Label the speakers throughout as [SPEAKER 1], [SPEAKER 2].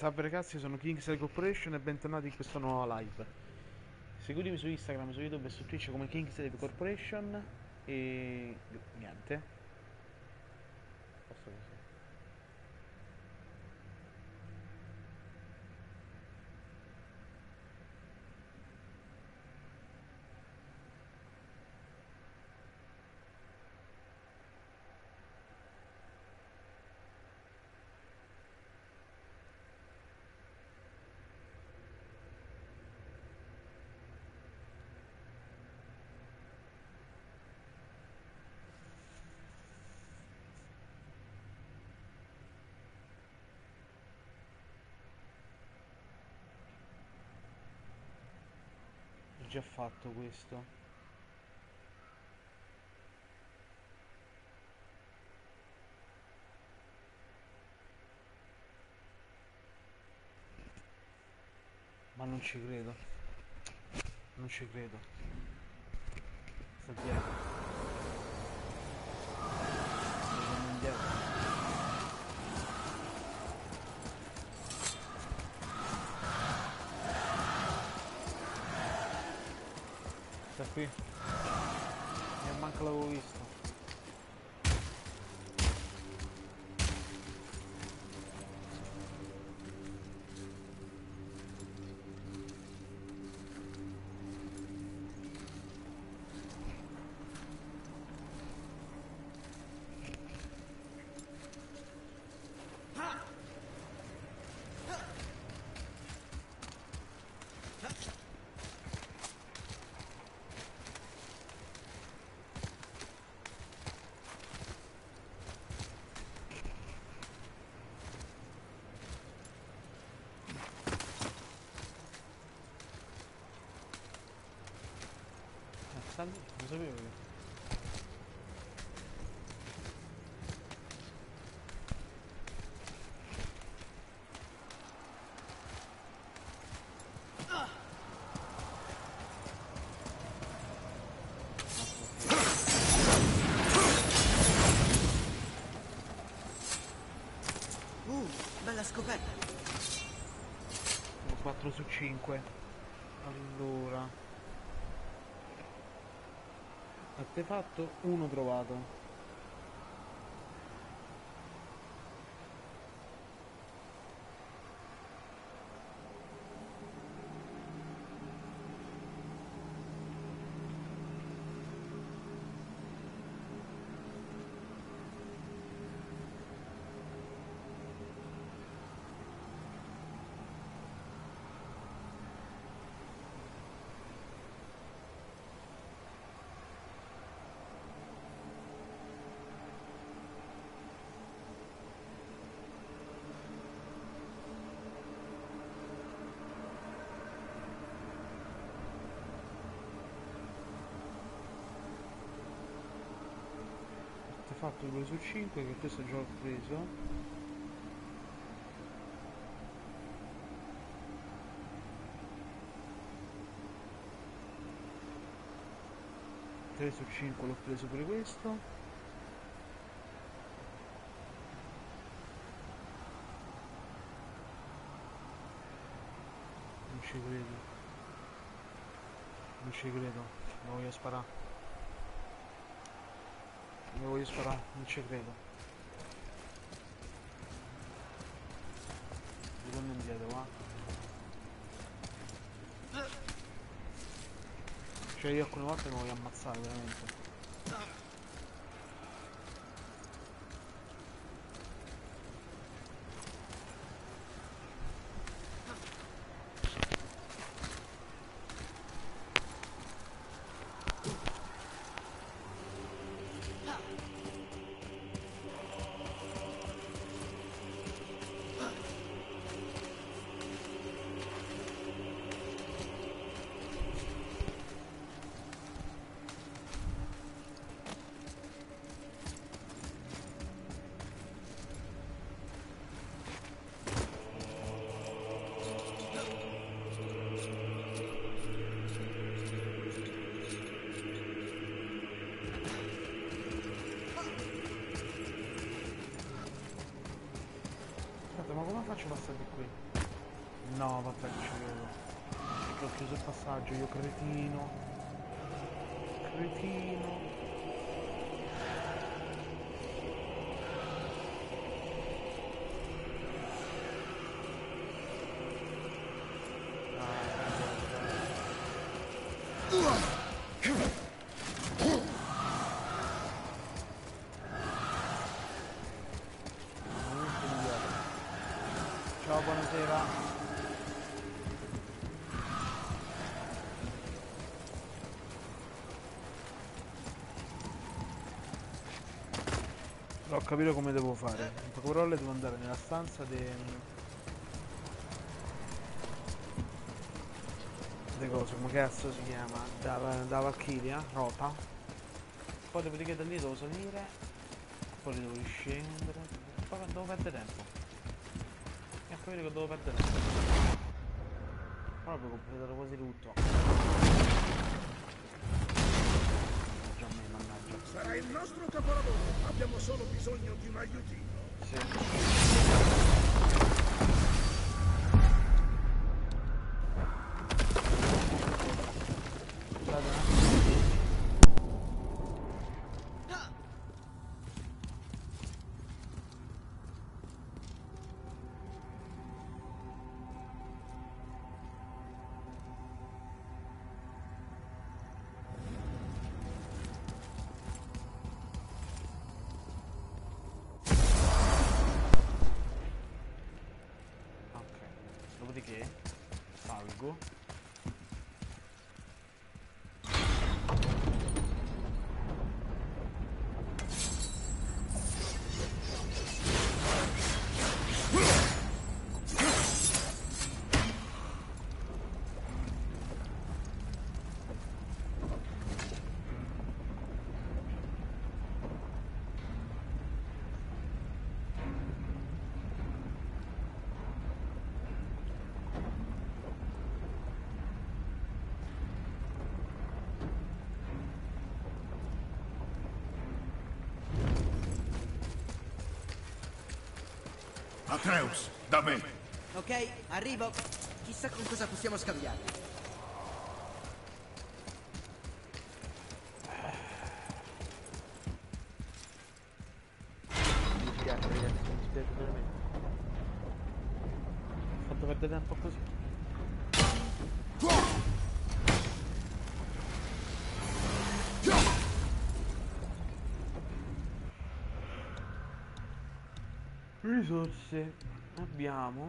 [SPEAKER 1] Salve ragazzi, sono Kingsley Corporation e bentornati in questa nuova live. Seguitemi su Instagram, su YouTube e su Twitch come Kingsley Corporation e niente. Posso così. Ho già fatto questo. Ma non ci credo. Non ci credo. Sta dietro. Sta indietro. Sta qui. E manco l'avevo visto. Lì, lo sapevo io.
[SPEAKER 2] Uh, bella scoperta.
[SPEAKER 1] 4 su 5 allora artefatto 1 trovato artefatto 2 su 5 che questo già ho preso. 3 su 5 l'ho preso pure questo. Non ci credo. Non ci credo. Mi voglio sparare mi voglio sparare non ci credo. Ritorno indietro va. Cioè io alcune volte mi voglio ammazzare veramente Chiuso il passaggio, io cretino. Cretino. Ho capito come devo fare. In parole devo andare nella stanza de... De cose, come cazzo si chiama? Da, da Valkyria, rota. Poi dopodiché da lì devo salire. Poi devo riscendere. Poi devo perdere tempo. E capire che devo perdere tempo. Proprio completato quasi tutto. Già me, mannaggia.
[SPEAKER 3] Sarà il nostro capolavoro. Abbiamo solo bisogno di un aiutino.
[SPEAKER 1] Sì.
[SPEAKER 3] Atreus, da me.
[SPEAKER 2] Ok, arrivo. Chissà con cosa possiamo scambiare.
[SPEAKER 1] Mi dispiace ragazzi, mi dispiace veramente. Ho fatto perdere tempo così. Risorse abbiamo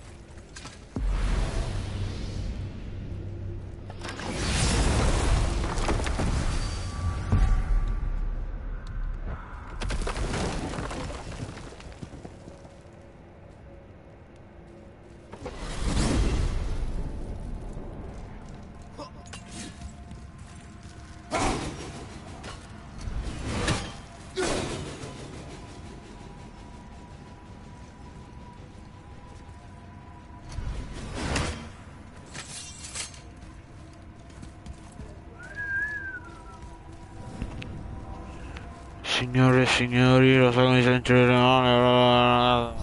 [SPEAKER 1] Signore e signori, lo so che mi sento male.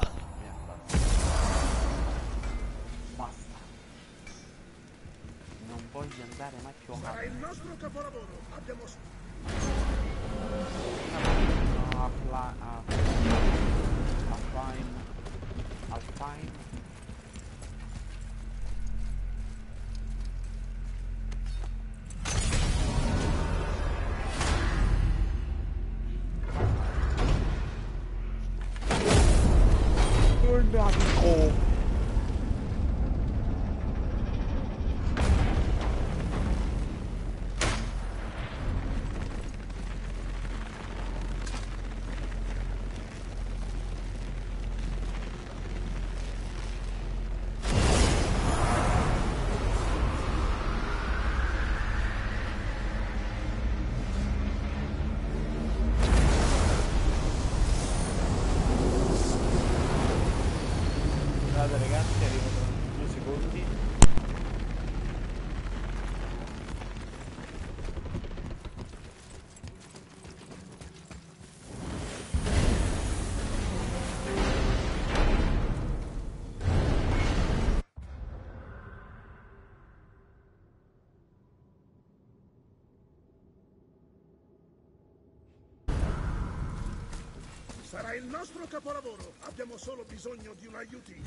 [SPEAKER 3] Il nostro capolavoro. Abbiamo solo bisogno di un aiutino.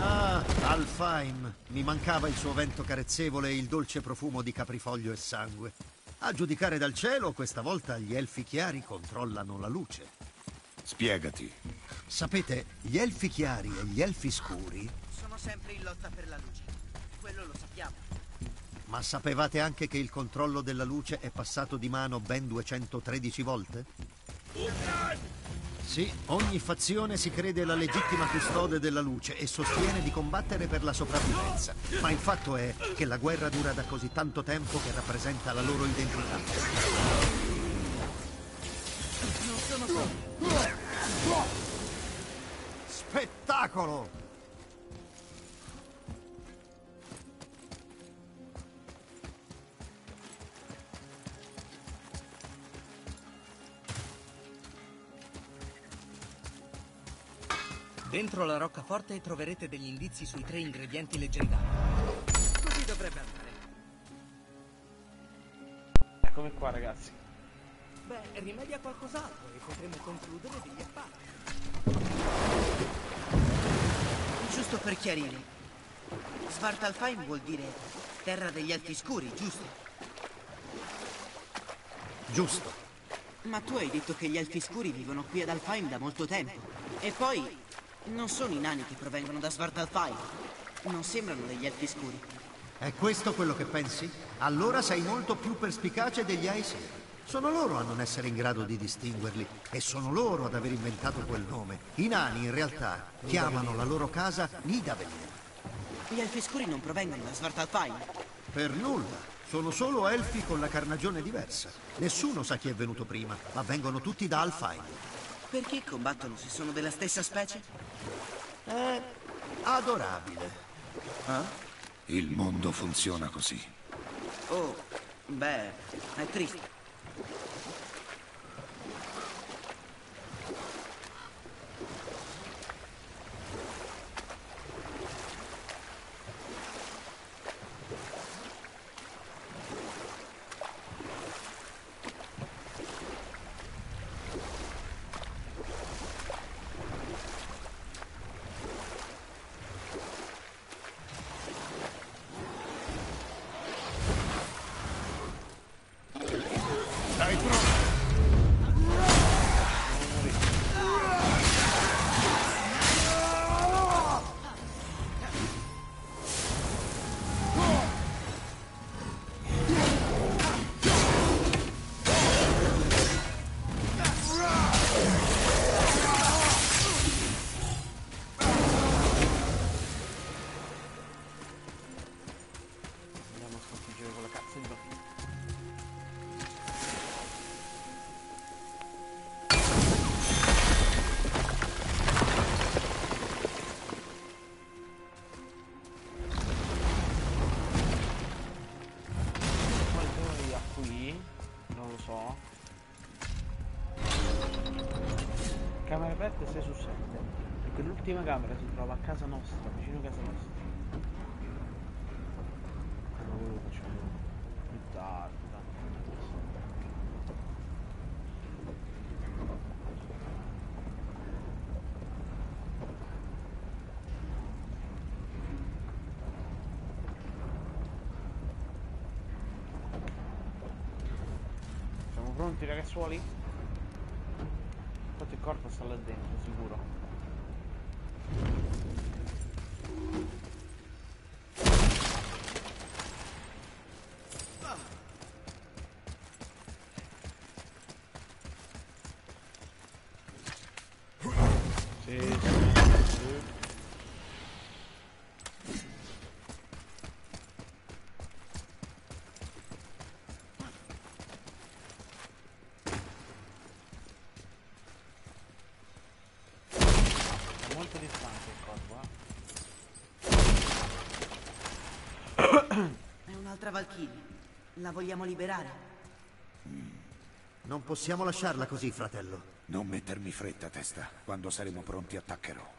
[SPEAKER 4] Ah, Alfheim. Mi mancava il suo vento carezzevole e il dolce profumo di caprifoglio e sangue. A giudicare dal cielo, questa volta gli elfi chiari controllano la luce.
[SPEAKER 5] Spiegati.
[SPEAKER 4] Sapete, gli elfi chiari e gli elfi scuri,
[SPEAKER 2] Sono sempre in lotta per la luce. Quello lo sappiamo.
[SPEAKER 4] ma sapevate anche che il controllo della luce è passato di mano ben 213 volte? Sì, ogni fazione si crede la legittima custode della luce e sostiene di combattere per la sopravvivenza. Ma il fatto è che la guerra dura da così tanto tempo che rappresenta la loro identità.
[SPEAKER 2] Non sono solo.
[SPEAKER 4] Spettacolo!
[SPEAKER 6] Dentro la roccaforte troverete degli indizi sui tre ingredienti leggendari.
[SPEAKER 2] Così dovrebbe andare.
[SPEAKER 1] Eccomi qua, ragazzi.
[SPEAKER 6] Beh, rimedia qualcos'altro e potremo concludere degli affari.
[SPEAKER 2] Giusto per chiarire. Svartalfheim vuol dire terra degli alti scuri, giusto?
[SPEAKER 4] Giusto.
[SPEAKER 2] Ma tu hai detto che gli elfi scuri vivono qui ad Alfheim da molto tempo. E poi non sono i nani che provengono da Svartalfheim. Non sembrano degli elfi scuri.
[SPEAKER 4] È questo quello che pensi? Allora sei molto più perspicace degli Aesir. Sono loro a non essere in grado di distinguerli e sono loro ad aver inventato quel nome. I nani, in realtà, chiamano la loro casa Nidavellir.
[SPEAKER 2] Gli elfi scuri non provengono da Svartalfheim.
[SPEAKER 4] Per nulla. Sono solo elfi con la carnagione diversa. Nessuno sa chi è venuto prima, ma vengono tutti da Alfheim.
[SPEAKER 2] Perché combattono se sono della stessa specie?
[SPEAKER 4] È adorabile.
[SPEAKER 5] Il mondo funziona così.
[SPEAKER 2] Oh, beh, è triste.
[SPEAKER 1] L'ultima camera si trova a casa nostra, vicino a casa nostra. Allora lo facciamo più tardi. tanto. Siamo pronti ragazzuoli? Infatti il corpo sta là dentro, sicuro. Sì, sì, sì. È molto distante il corpo, eh?
[SPEAKER 2] È un'altra Valkyrie. La vogliamo liberare?
[SPEAKER 4] Non possiamo lasciarla così, fratello.
[SPEAKER 5] Non mettermi fretta, testa. Quando saremo pronti attaccherò.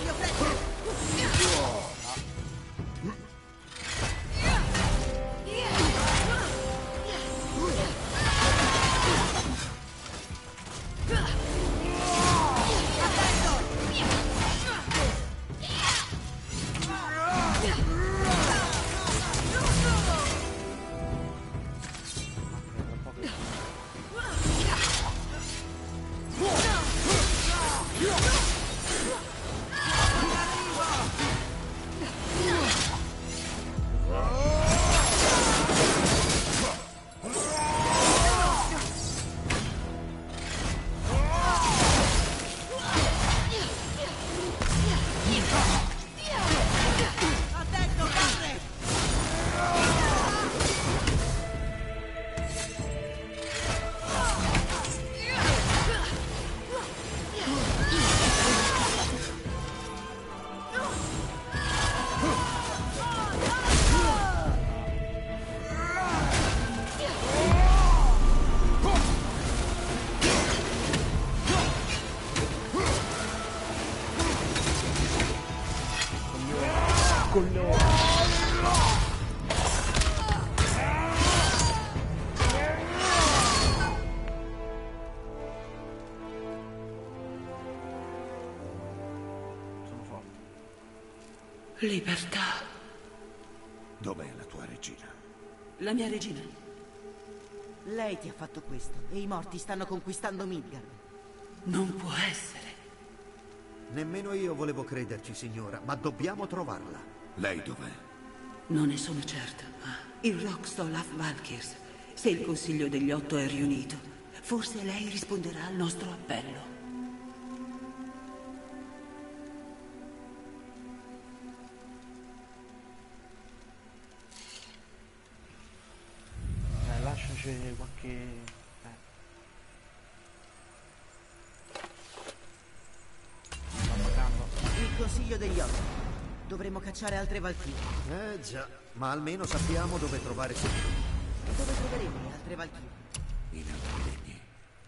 [SPEAKER 2] Cambio frente.
[SPEAKER 1] Coglione. Sono forte.
[SPEAKER 7] Libertà.
[SPEAKER 5] Dov'è la tua regina?
[SPEAKER 7] La mia regina.
[SPEAKER 2] Lei ti ha fatto questo e i morti stanno conquistando Midgard.
[SPEAKER 7] Non può essere.
[SPEAKER 4] Nemmeno io volevo crederci, signora, ma dobbiamo trovarla.
[SPEAKER 5] Lei dov'è?
[SPEAKER 7] Non ne sono certa. Il Rockstall of Valkyrs. Se il Consiglio degli Otto è riunito, forse lei risponderà al nostro appello.
[SPEAKER 1] Eh, lasciaci qualche... Eh.
[SPEAKER 2] Il Consiglio degli Otto. Dovremmo cacciare altre Valchirie.
[SPEAKER 4] Eh già, ma almeno sappiamo dove trovare Sigrun.
[SPEAKER 2] Dove troveremo le altre Valchirie?
[SPEAKER 5] In altri regni.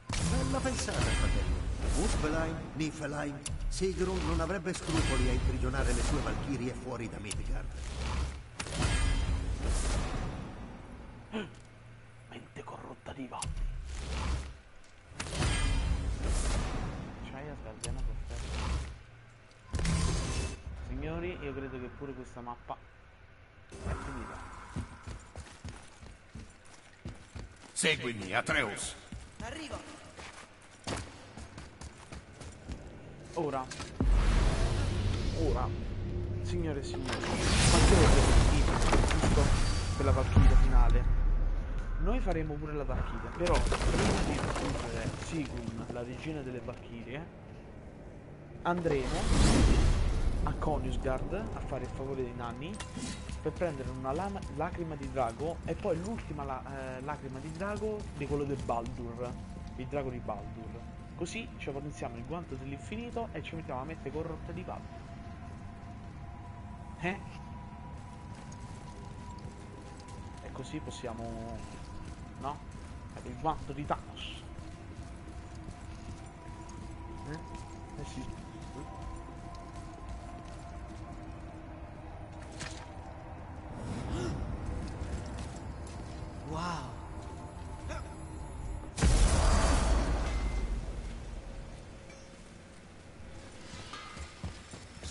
[SPEAKER 4] Bella pensata, fratello. Muspelheim, Niflheim, Sigrun non avrebbe scrupoli a imprigionare le sue valchirie fuori da Midgard.
[SPEAKER 1] Mente corrotta di Valdi. Acciaia sgardiana perfetto. Signori, io credo che pure questa mappa è finita.
[SPEAKER 5] Seguimi, Atreus.
[SPEAKER 2] Arrivo!
[SPEAKER 1] Ora, ora, signore e signori, partiamo per il giusto? Per la Valchiria finale. Noi faremo pure la Valchiria, però prima di raggiungere Sigrun, la regina delle Valchirie, andremo a Konigsgard a fare il favore dei nanni per prendere una lama- lacrima di drago e poi l'ultima la- eh, lacrima di drago di quello del Baldur, il drago di Baldur. Così ci potenziamo il guanto dell'infinito e ci mettiamo a mente corrotta di Baldur. Eh? E così possiamo... no? Il guanto di Thanos. Eh? Eh sì.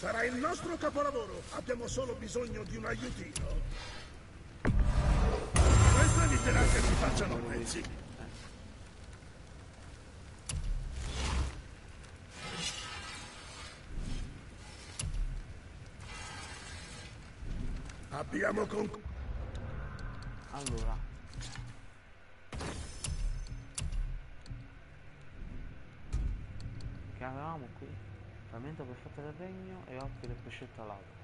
[SPEAKER 3] Sarà il nostro capolavoro. Abbiamo solo bisogno di un aiutino. Questo eviterà che ti facciano pezzi. Abbiamo con...
[SPEAKER 1] Perfetto del regno e occhio del pescetto alato.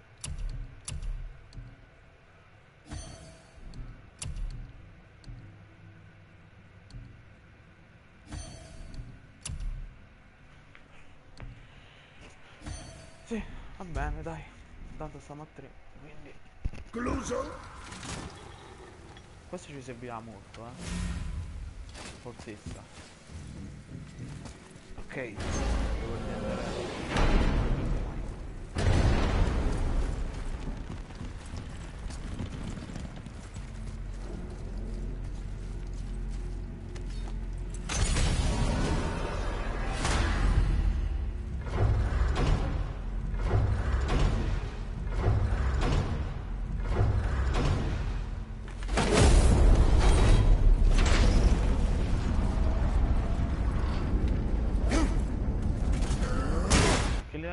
[SPEAKER 1] Sì, va bene, dai. Tanto stiamo a tre, quindi
[SPEAKER 3] Cluso?
[SPEAKER 1] questo ci servirà molto, eh. Fortezza. Ok.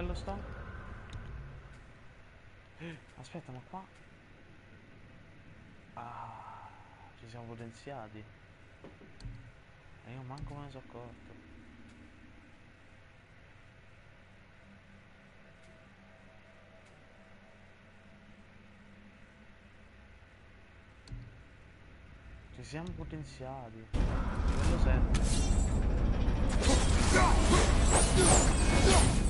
[SPEAKER 1] Livello sto? Aspetta, ma qua... Ah, ci siamo potenziati. E io manco me ne sono accorto. Ci siamo potenziati. Livello 7.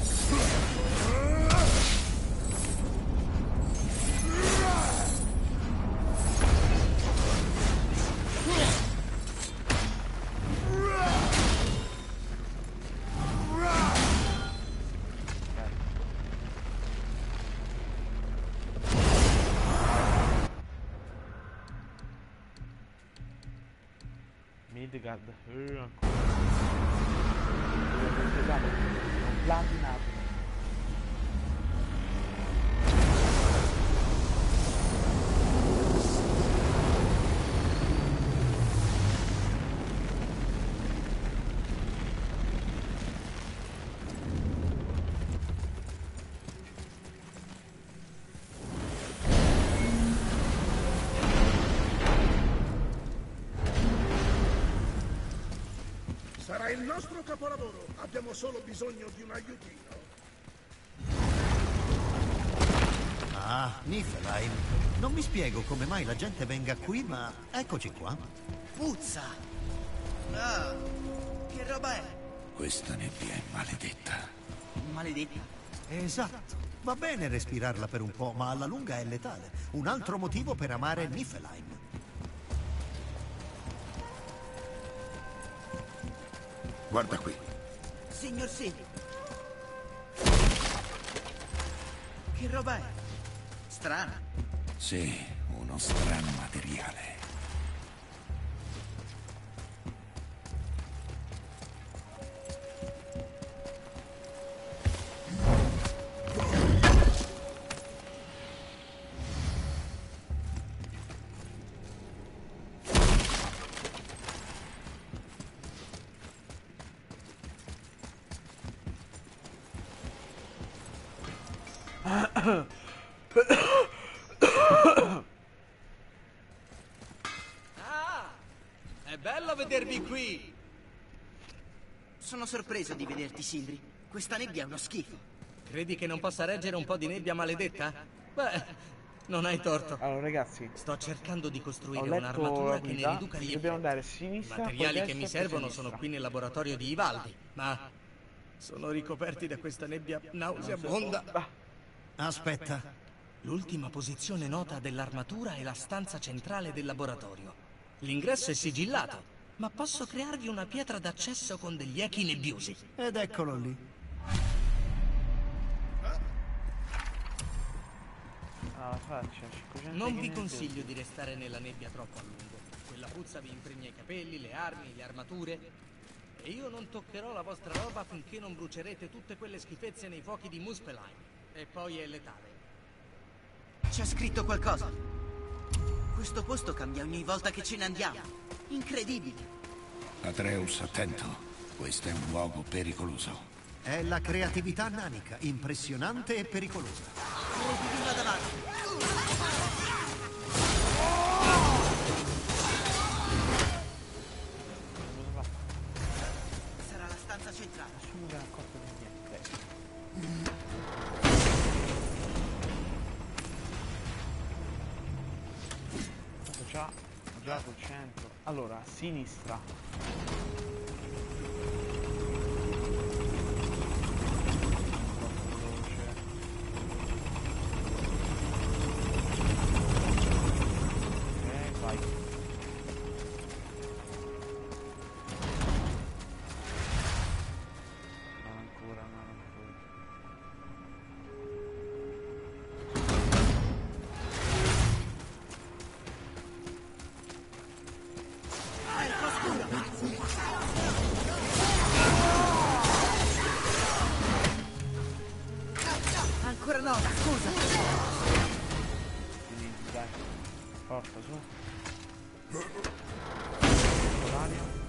[SPEAKER 1] Midgard. Eh, ancora. Esatto, ho platinato.
[SPEAKER 3] Il nostro capolavoro. Abbiamo solo bisogno di un aiutino.
[SPEAKER 4] Ah, Niflheim. Non mi spiego come mai la gente venga qui, ma eccoci qua.
[SPEAKER 2] Puzza! Ah, che roba è?
[SPEAKER 5] Questa nebbia è maledetta.
[SPEAKER 2] Maledetta.
[SPEAKER 4] Esatto. Va bene respirarla per un po', ma alla lunga è letale. Un altro motivo per amare Niflheim.
[SPEAKER 5] Guarda qui.
[SPEAKER 2] Signor sì. Che roba è? Strana.
[SPEAKER 5] Sì, uno strano materiale.
[SPEAKER 6] Qui!
[SPEAKER 2] Sono sorpreso di vederti, Sindri. Questa nebbia è uno schifo.
[SPEAKER 6] Credi che non possa reggere un po' di nebbia maledetta? Beh, non hai torto.
[SPEAKER 1] Allora ragazzi,
[SPEAKER 6] Sto cercando di costruire un'armatura che ne riduca gli
[SPEAKER 1] Dobbiamo andare a
[SPEAKER 6] I
[SPEAKER 1] sinistra, poi
[SPEAKER 6] materiali che mi servono sono qui nel laboratorio di Ivaldi, ma sono ricoperti da questa nebbia nauseabonda.
[SPEAKER 4] Aspetta.
[SPEAKER 6] L'ultima posizione nota dell'armatura è la stanza centrale del laboratorio. L'ingresso è sigillato, ma posso crearvi una pietra d'accesso con degli echi nebbiosi.
[SPEAKER 4] Ed eccolo lì.
[SPEAKER 1] faccia, 500
[SPEAKER 6] Non vi consiglio di restare nella nebbia troppo a lungo. Quella puzza vi impregna i capelli, le armi, le armature. E io non toccherò la vostra roba finché non brucerete tutte quelle schifezze nei fuochi di Muspelheim. E poi è letale.
[SPEAKER 2] C'è scritto qualcosa. Questo posto cambia ogni volta che ce ne andiamo. Incredibile.
[SPEAKER 5] Atreus, attento. Questo è un luogo pericoloso.
[SPEAKER 4] È la creatività nanica, impressionante e pericolosa.
[SPEAKER 1] Sinistra.
[SPEAKER 2] cosa, scusa.
[SPEAKER 1] Quindi, dai. Porta su. L'aria.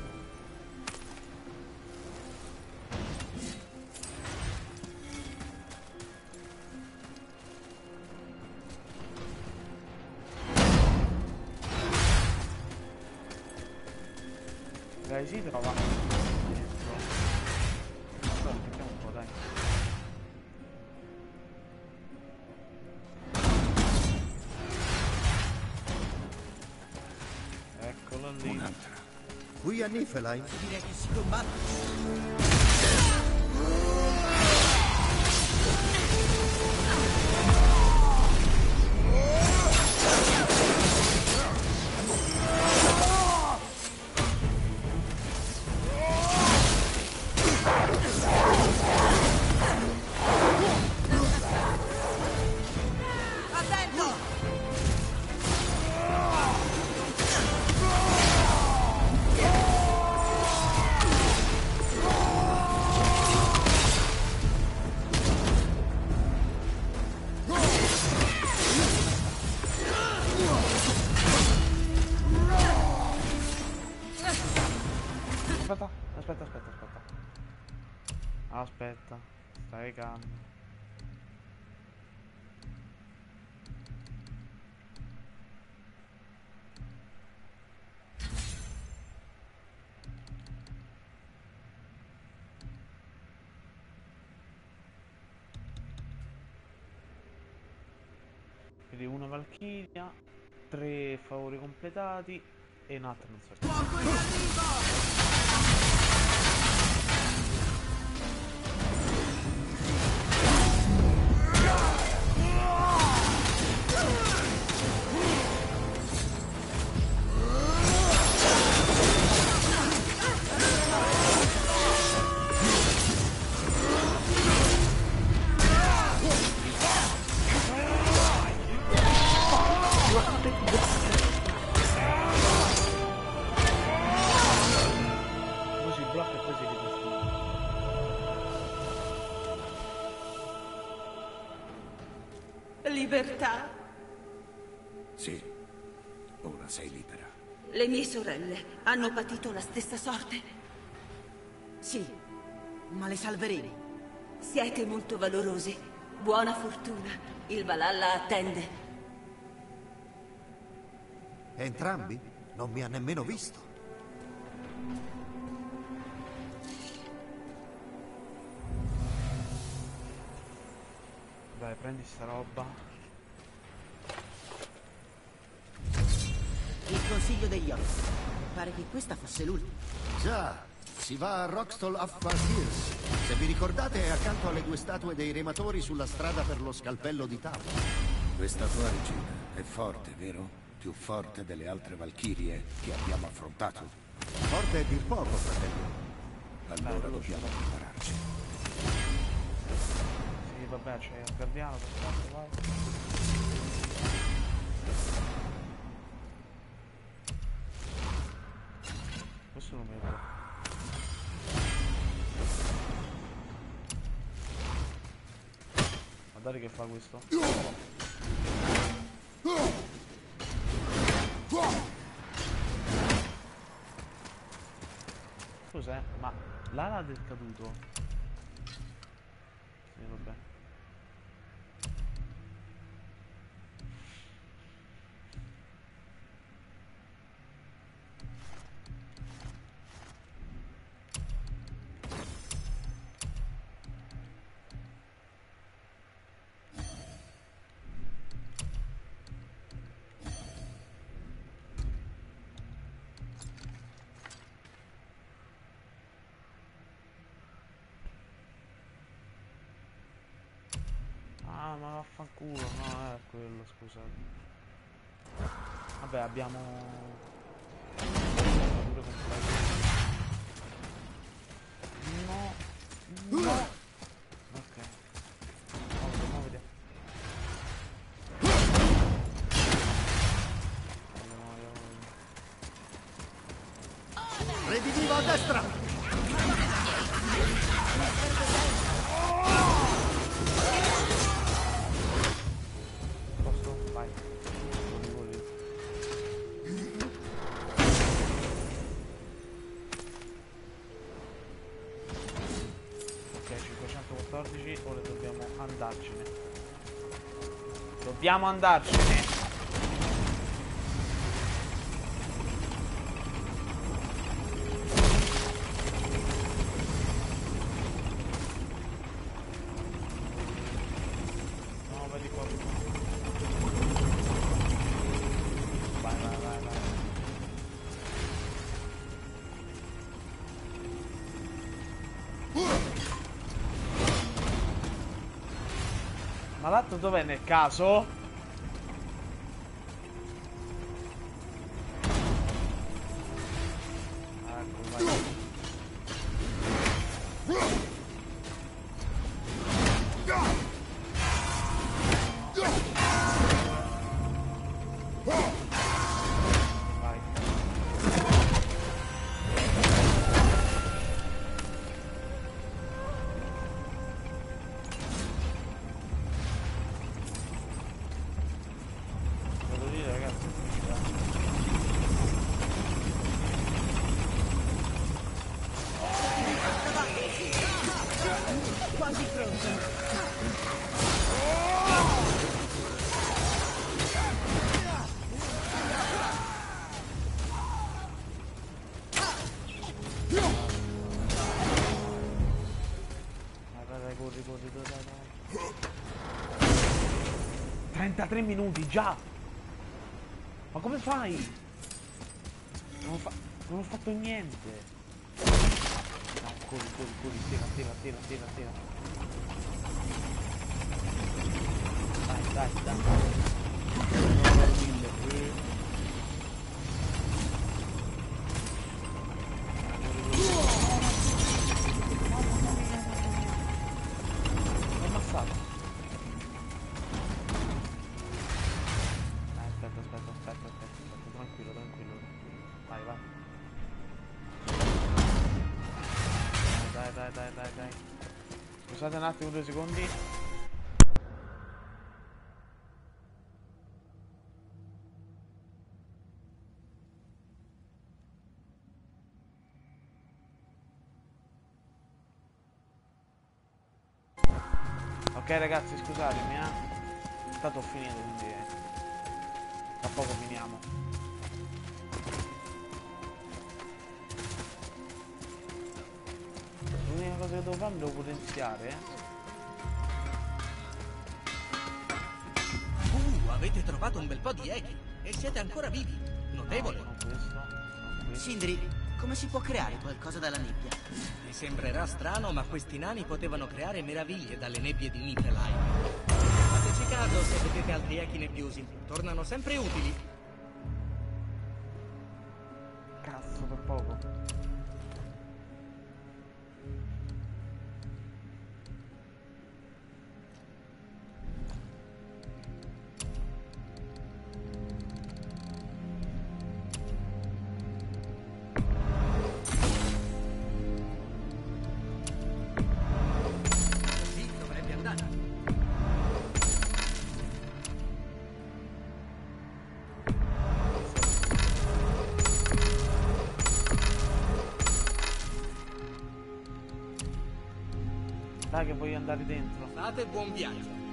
[SPEAKER 1] Dai, si trova.
[SPEAKER 4] Qui a Niflheim
[SPEAKER 1] calmo. Quindi una Valchiria, tre favori completati e un altro non so.
[SPEAKER 7] Libertà.
[SPEAKER 5] Sì. Ora sei libera.
[SPEAKER 7] Le mie sorelle hanno patito la stessa sorte.
[SPEAKER 2] Sì, ma le salveremo.
[SPEAKER 7] Siete molto valorosi. Buona fortuna. Il Valhalla attende.
[SPEAKER 4] Entrambi? Non mi ha nemmeno visto.
[SPEAKER 1] Prendi sta roba.
[SPEAKER 2] Il consiglio degli Ox. Pare che questa fosse l'ultima.
[SPEAKER 4] Già, si va a Rockstall of Valkyrs. Se vi ricordate è accanto alle due statue dei rematori sulla strada per lo scalpello di Tavo.
[SPEAKER 5] Questa tua regina è forte, vero? Più forte delle altre valchirie che abbiamo affrontato.
[SPEAKER 4] Forte a dir poco, fratello.
[SPEAKER 5] Allora dobbiamo prepararci.
[SPEAKER 1] Sì, vabbè, c'è il guardiano per forza, vai. Questo non ricordo. Guardate che fa questo. Cos'è? Ma l'ala del caduto. Scusate. Vabbè, abbiamo...
[SPEAKER 4] Proviamo a
[SPEAKER 1] andarcene. No, dov'è nel caso? 33 minuti già! Ma come fai? Non ho, fa- non ho fatto niente! Dai, corri, corri, corri, tira, tira, tira, tira, tira. Dai, dai, dai. Scusate un attimo, due secondi. Ok ragazzi, scusatemi, eh. Intanto ho finito, quindi eh, tra poco finiamo. L'unica cosa che devo fare è devo potenziare. eh.
[SPEAKER 6] Uh, avete trovato un bel po' di echi e siete ancora vivi. Notevole.
[SPEAKER 1] Questo, non questo.
[SPEAKER 2] Sindri, come si può creare qualcosa dalla nebbia?
[SPEAKER 6] Vi sembrerà strano, ma questi nani potevano creare meraviglie dalle nebbie di Niflheim. Fateci caso se vedete altri echi nebbiosi. Tornano sempre utili.
[SPEAKER 1] Dai che voglio andare dentro.
[SPEAKER 6] Fate buon viaggio.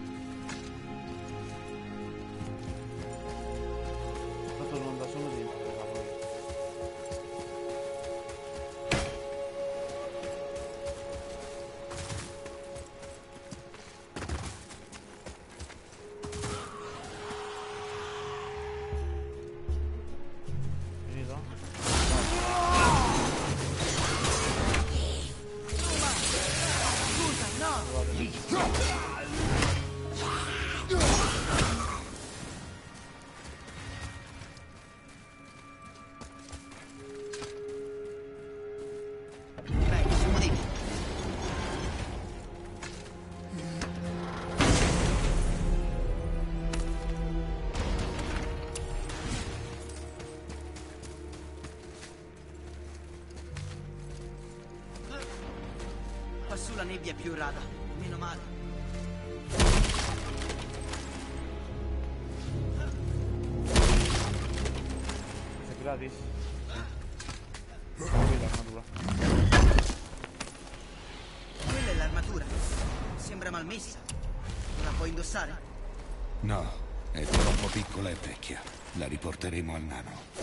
[SPEAKER 2] Malmessa. Non la puoi indossare?
[SPEAKER 5] No, è troppo piccola e vecchia. La riporteremo al nano.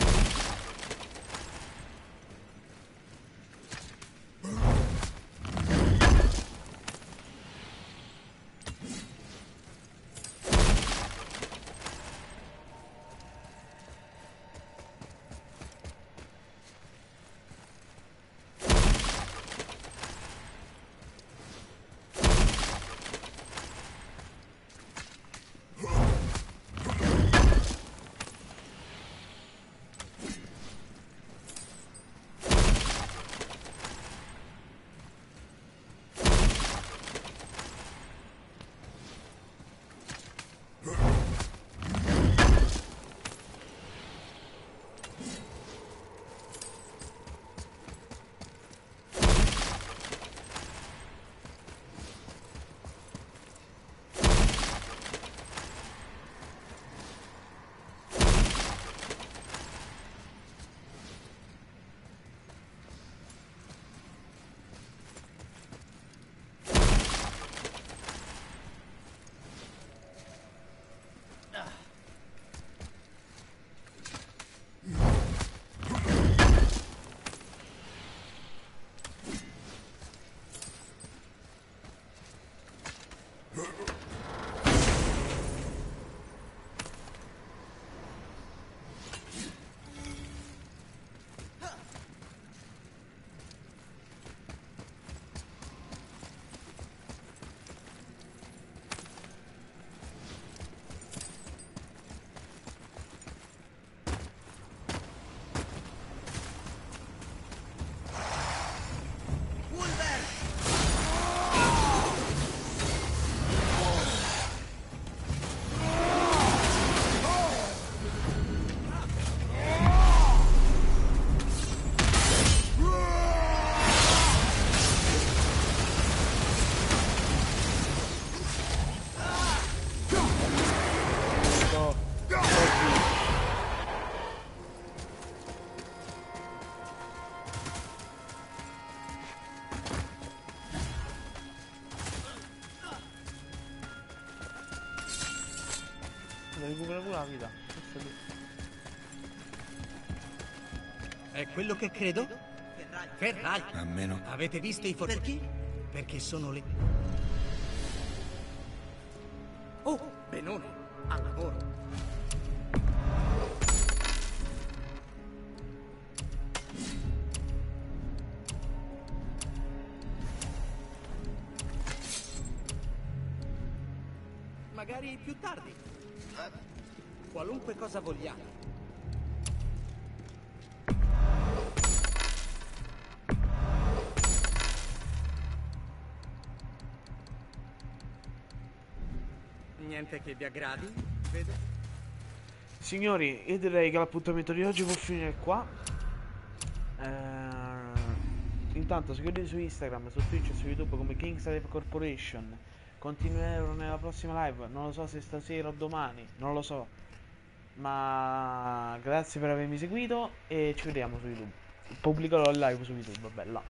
[SPEAKER 1] Recupera pure la vita.
[SPEAKER 6] È quello che credo? Ferraglio.
[SPEAKER 5] A meno...
[SPEAKER 6] Avete visto i foto?
[SPEAKER 2] Perché?
[SPEAKER 6] Perché sono lì. Vi aggradi, vedo.
[SPEAKER 1] Signori, io direi che l'appuntamento di oggi può finire qua. Eh, intanto seguitemi su Instagram, su Twitch e su YouTube come Kings Life Corporation. Continuerò nella prossima live, non lo so se stasera o domani, non lo so. Ma grazie per avermi seguito e ci vediamo su YouTube. Pubblicherò il live su YouTube, bella.